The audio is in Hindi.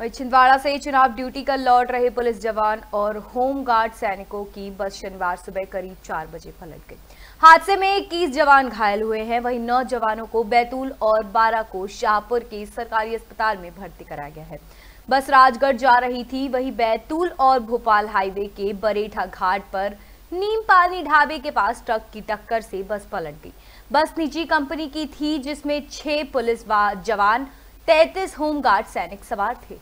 वही छिंदवाड़ा से चुनाव ड्यूटी कर लौट रहे पुलिस जवान और होमगार्ड सैनिकों की बस शनिवार सुबह करीब चार बजे पलट गई। हादसे में इक्कीस जवान घायल हुए हैं। वहीं नौ जवानों को बैतूल और बारह को शाहपुर के सरकारी अस्पताल में भर्ती कराया गया है। बस राजगढ़ जा रही थी। वहीं बैतूल और भोपाल हाईवे के बरेठा घाट पर नीम पानी ढाबे के पास ट्रक की टक्कर से बस पलट गई। बस निजी कंपनी की थी, जिसमें छह पुलिस जवान तैतीस होमगार्ड सैनिक सवार थे।